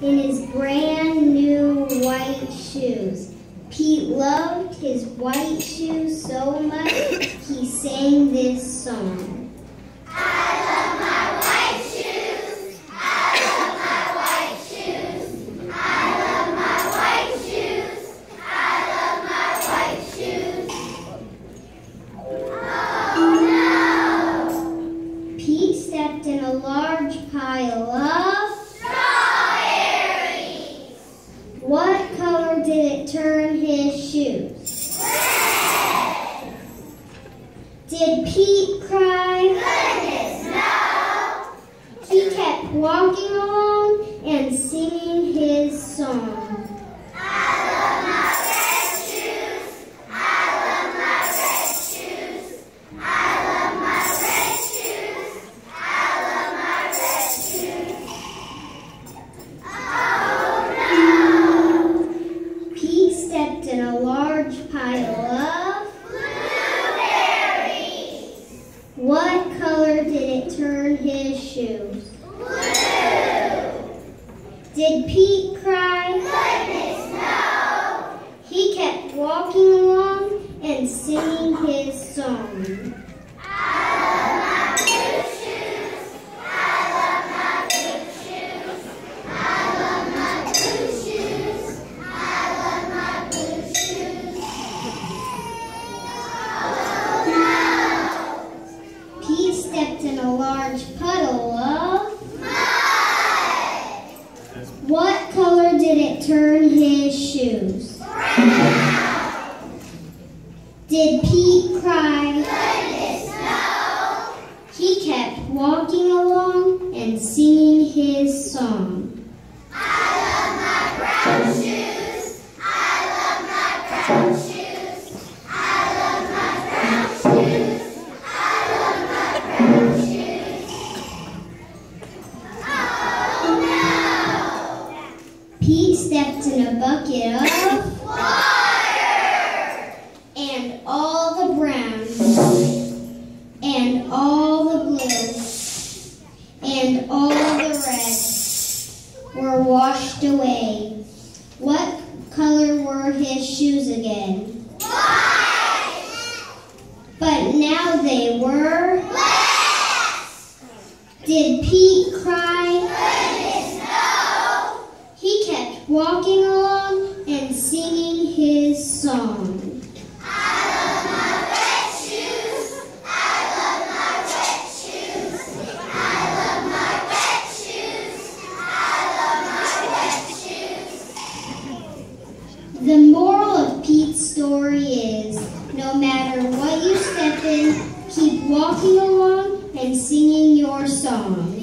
in his brand new white shoes. Pete loved his white shoes so much he sang this song. I love my white shoes. I love my white shoes. I love my white shoes. I love my white shoes. Oh no. Pete stepped in a large pile of strawberries. What turn his shoes? Did Pete cry? Goodness, no. He kept walking along and singing his song. Did Pete cry? Goodness, no. He kept walking along and singing his song. I love my blue shoes. I love my blue shoes. I love my blue shoes. I love my blue shoes. Pete stepped in a large puddle of mud. What color did it turn his shoes? Brown. Did Pete cry? Goodness, no. He kept walking along and singing his song. Pete stepped in a bucket of water and all the brown and all the blue and all the red were washed away. What color were his shoes again? White. But now they were Did Pete cry? He kept walking along and singing his song. I love my shoes. I love my shoes. I love my shoes. I love my shoes. The moral of Pete's story is no matter what you step in, keep walking along and singing your song.